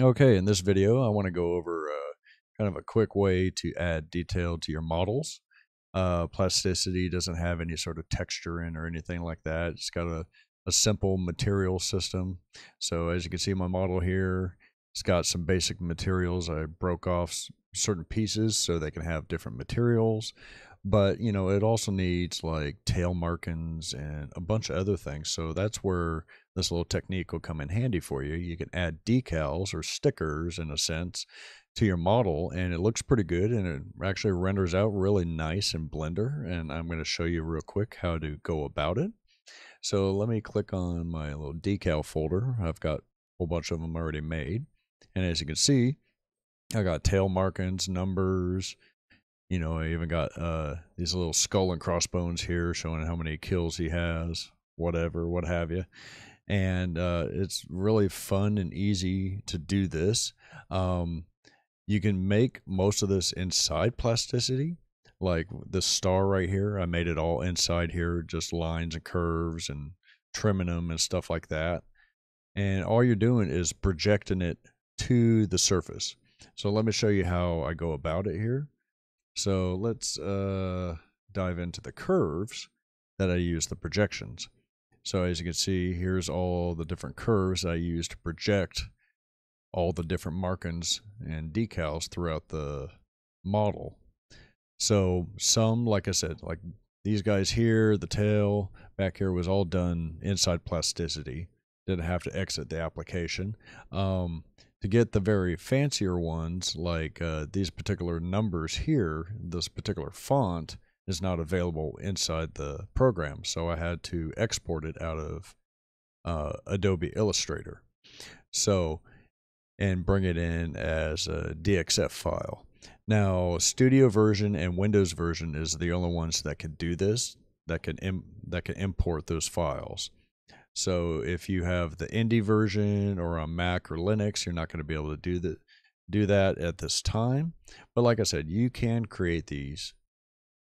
Okay, in this video, I want to go over uh, kind of a quick way to add detail to your models. Uh, plasticity doesn't have any sort of texture in or anything like that. It's got a, a simple material system. So as you can see my model here, it's got some basic materials. I broke off certain pieces so they can have different materials. But, you know, it also needs like tail markings and a bunch of other things. So that's where this little technique will come in handy for you. You can add decals or stickers in a sense to your model and it looks pretty good and it actually renders out really nice in Blender and I'm going to show you real quick how to go about it. So let me click on my little decal folder. I've got a whole bunch of them already made and as you can see I got tail markings, numbers, you know, I even got uh, these little skull and crossbones here showing how many kills he has, whatever, what have you and uh, it's really fun and easy to do this. Um, you can make most of this inside plasticity, like the star right here. I made it all inside here, just lines and curves and trimming them and stuff like that. And all you're doing is projecting it to the surface. So let me show you how I go about it here. So let's uh, dive into the curves that I use the projections. So as you can see, here's all the different curves I use to project all the different markings and decals throughout the model. So some, like I said, like these guys here, the tail back here was all done inside plasticity. Didn't have to exit the application. Um, to get the very fancier ones, like uh, these particular numbers here, this particular font, is not available inside the program. So I had to export it out of uh, Adobe Illustrator. So, and bring it in as a DXF file. Now, Studio version and Windows version is the only ones that can do this, that can Im- that can import those files. So if you have the Indie version or on Mac or Linux, you're not going to be able to do that do that at this time. But like I said, you can create these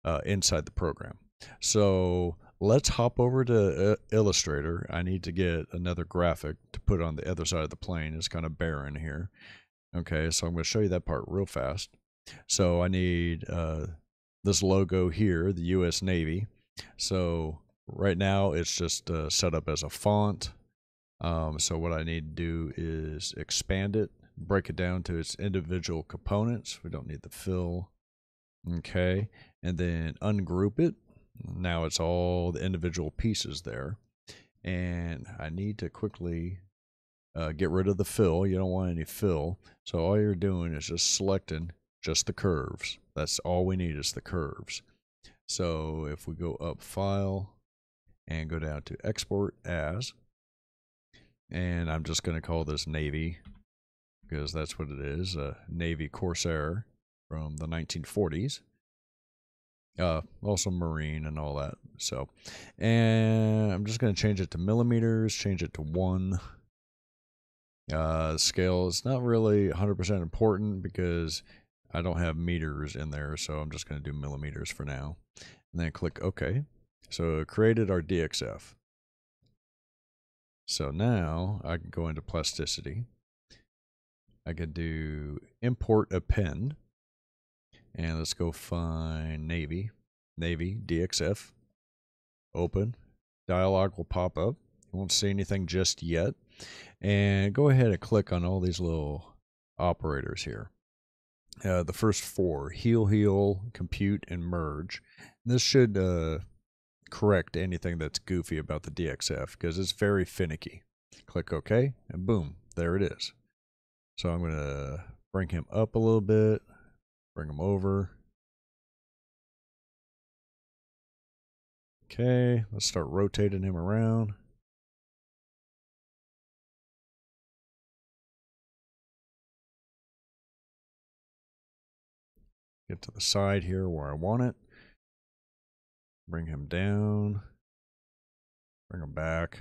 uh, inside the program. So let's hop over to uh, Illustrator. I need to get another graphic to put on the other side of the plane. It's kind of barren here. Okay, so I'm going to show you that part real fast. So I need uh, this logo here, the U.S. Navy. So right now it's just uh, set up as a font. Um, so what I need to do is expand it, break it down to its individual components. We don't need the fill. Okay, and then ungroup it. Now it's all the individual pieces there. And I need to quickly uh, get rid of the fill. You don't want any fill. So all you're doing is just selecting just the curves. That's all we need is the curves. So if we go up File and go down to Export As, and I'm just going to call this Navy because that's what it is, a Navy Corsair from the 1940s uh, also marine and all that. So, and I'm just going to change it to millimeters, change it to one. Uh, scale is not really 100% important because I don't have meters in there, so I'm just going to do millimeters for now. And then click OK. So created our DXF. So now I can go into plasticity. I could do import append. And let's go find Navy. Navy, DXF. Open. Dialog will pop up. You won't see anything just yet. And go ahead and click on all these little operators here. Uh, the first four, heal, heal, compute, and merge. This should uh, correct anything that's goofy about the DXF because it's very finicky. Click OK, and boom, there it is. So I'm going to bring him up a little bit. Bring them over. Okay, let's start rotating him around. Get to the side here where I want it. Bring him down. Bring him back.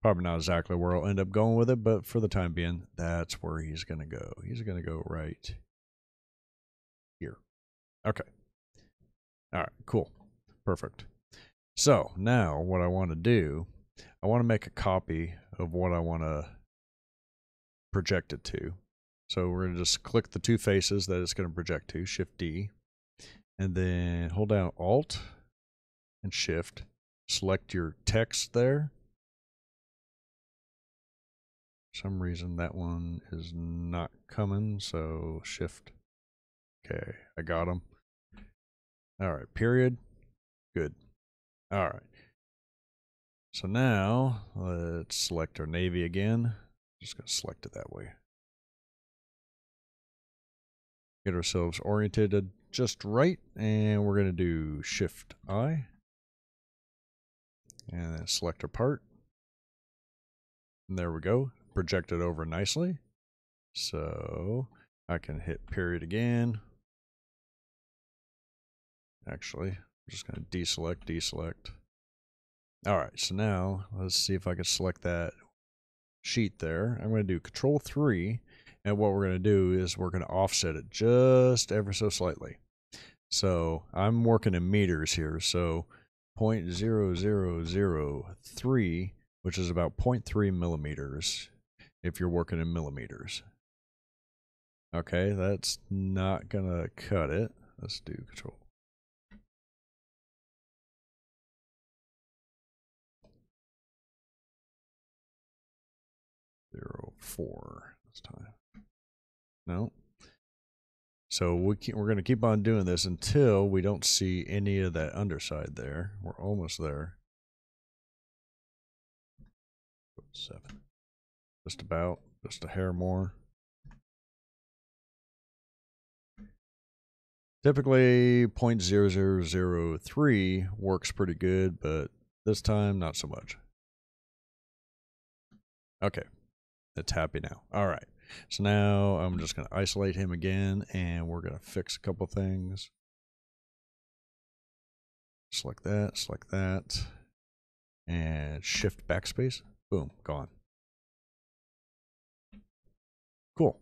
Probably not exactly where I'll end up going with it, but for the time being, that's where he's going to go. He's going to go right Okay. All right, cool. Perfect. So now what I want to do, I want to make a copy of what I want to project it to. So we're going to just click the two faces that it's going to project to, Shift D, and then hold down Alt and Shift. Select your text there. For some reason that one is not coming, so Shift. Okay, I got them. All right, period. Good. All right. So now let's select our navy again. Just going to select it that way. Get ourselves oriented just right, and we're going to do Shift I, and then select our part. And there we go, project it over nicely. So I can hit period again. Actually, I'm just going to deselect, deselect. All right, so now let's see if I can select that sheet there. I'm going to do Control 3, and what we're going to do is we're going to offset it just ever so slightly. So I'm working in meters here, so 0.0003, which is about 0.3 millimeters if you're working in millimeters. Okay, that's not going to cut it. Let's do Control four this time. No. So we keep, we're going to keep on doing this until we don't see any of that underside there. We're almost there. Seven. Just about. Just a hair more. Typically 0.0003 works pretty good, but this time not so much. Okay, it's happy now. All right. So now I'm just going to isolate him again and we're going to fix a couple things. Select that, select that, and shift backspace. Boom, gone. Cool.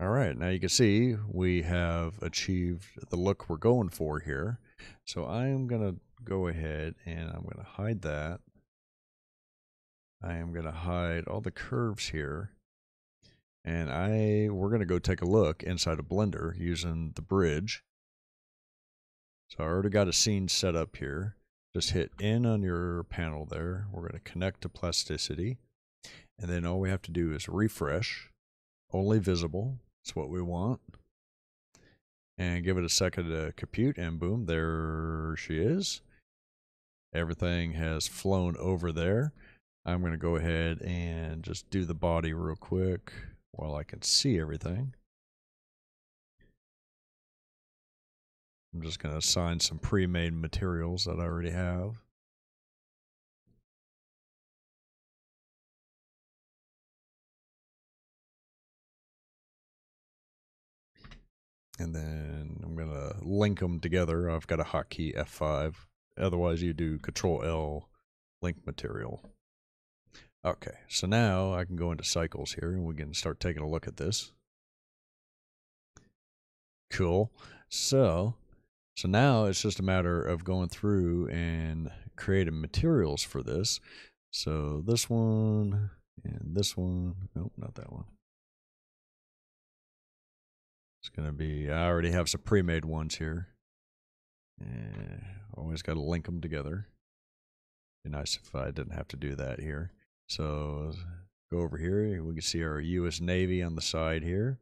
All right, now you can see we have achieved the look we're going for here. So I'm going to go ahead and I'm going to hide that. I am going to hide all the curves here. And I we're going to go take a look inside of Blender using the bridge. So I already got a scene set up here. Just hit in on your panel there. We're going to connect to plasticity. And then all we have to do is refresh. Only visible. That's what we want. And give it a second to compute and boom, there she is. Everything has flown over there. I'm going to go ahead and just do the body real quick while I can see everything. I'm just going to assign some pre-made materials that I already have. And then I'm going to link them together. I've got a hotkey F5. Otherwise, you do Control L link material. Okay, so now I can go into cycles here and we can start taking a look at this. Cool. So, so now it's just a matter of going through and creating materials for this. So this one and this one, nope, not that one. It's going to be, I already have some pre-made ones here. And always got to link them together. Be nice if I didn't have to do that here. So go over here. We can see our U.S. Navy on the side here.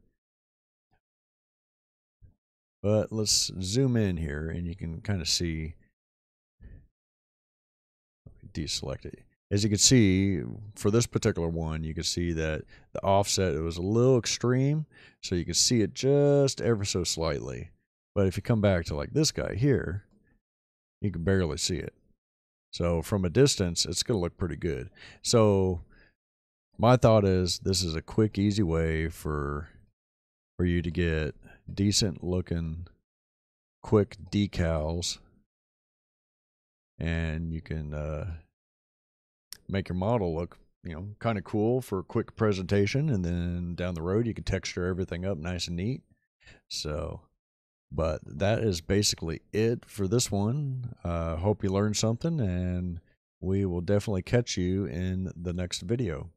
But let's zoom in here and you can kind of see. Deselect it. As you can see, for this particular one, you can see that the offset it was a little extreme, so you can see it just ever so slightly. But if you come back to like this guy here, you can barely see it. So from a distance, it's going to look pretty good. So my thought is this is a quick, easy way for for you to get decent looking, quick decals, and you can uh, make your model look you know kind of cool for a quick presentation, and then down the road you can texture everything up nice and neat. So but that is basically it for this one. Uh, hope you learned something, and we will definitely catch you in the next video.